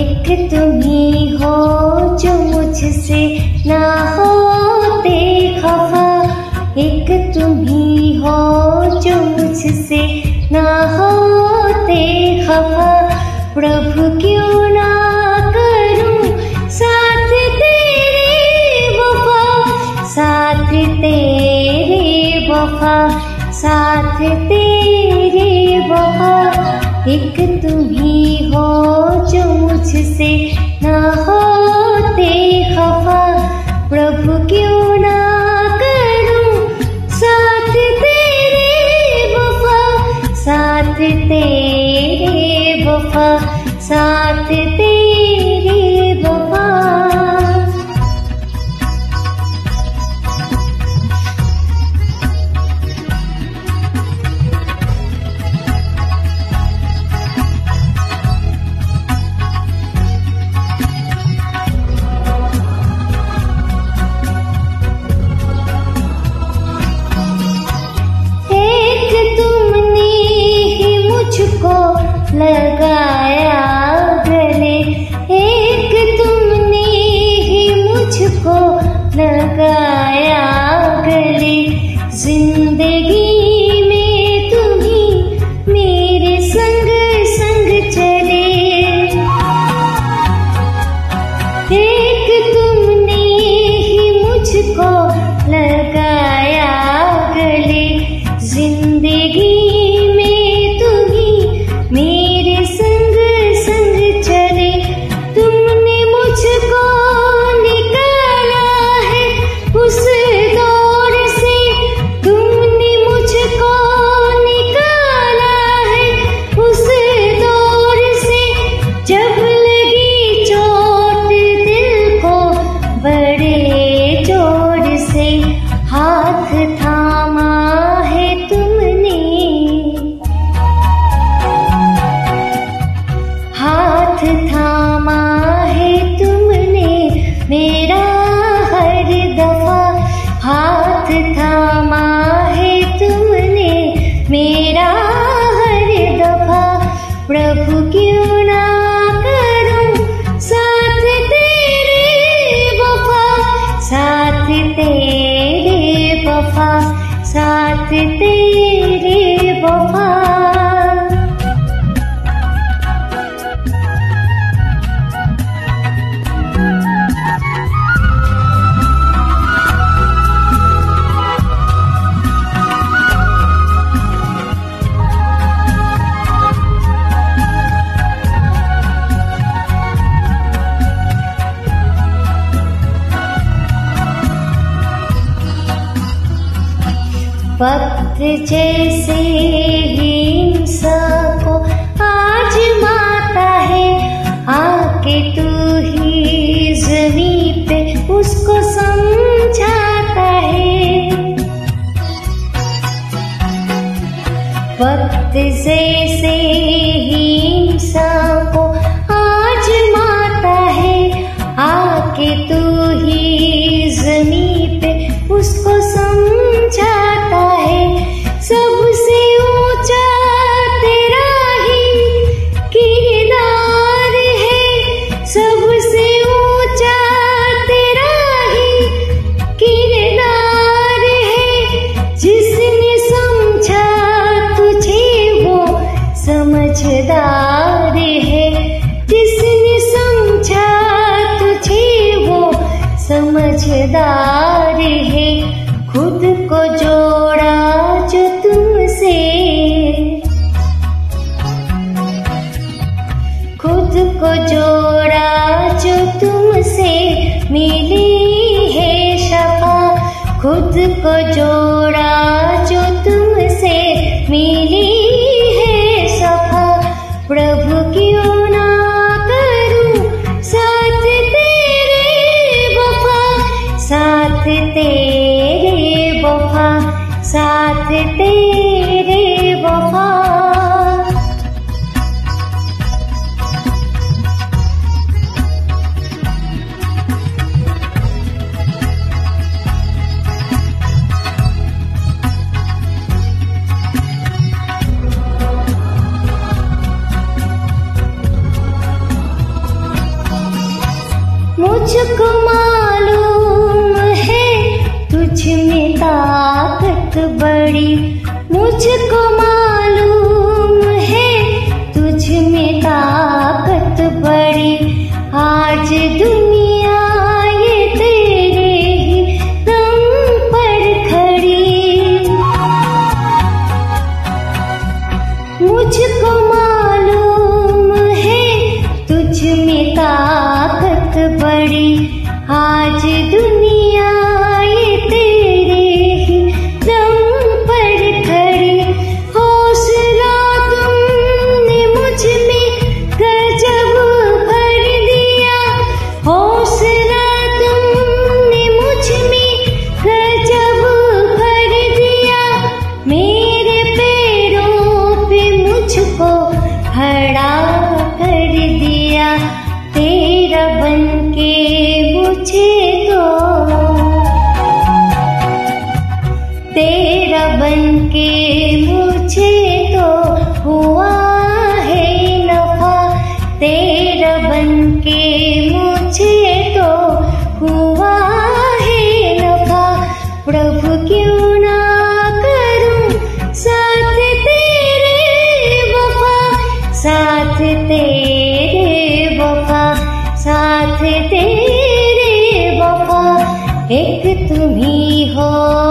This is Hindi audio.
एक तुम्ही हो जो मुझसे ना होते खफा एक तुम्ही हो जो मुझसे प्रभु क्यों ना करूँ? साथ तेरे वफा, साथ तेरे वफा, साथ तेरे वफा। एक तुम ही हो जो मुझसे ना होते खफा। प्रभु क्यों ना करूँ? साथ तेरे वफा, साथ तेरे वफा साथ तेरे 那个 हाथ थामा है तूने मेरा हर दफ़ा। प्रभु क्यों ना करूँ साथ तेरे वफा? साथ तेरे वफा, साथ तेरे पत्र जैसे हिंसा को आज माता है, आके तू ही जमी पे उसको समझाता है। पत्र जैसे हिंसा को आज माता है, आके तू ही जमी पे उसको साथ तेरे वफा। मुझको माँ तेरा बन के मुझे तो। तेरा बन के मुझे तो हुआ है नफा। तेरा बन के मुझे तो हुआ है नफा। प्रभु क्यों ना करूँ साथ तेरे वफा? साथ तेरे साथ तेरे वफा। एक तुम ही हो।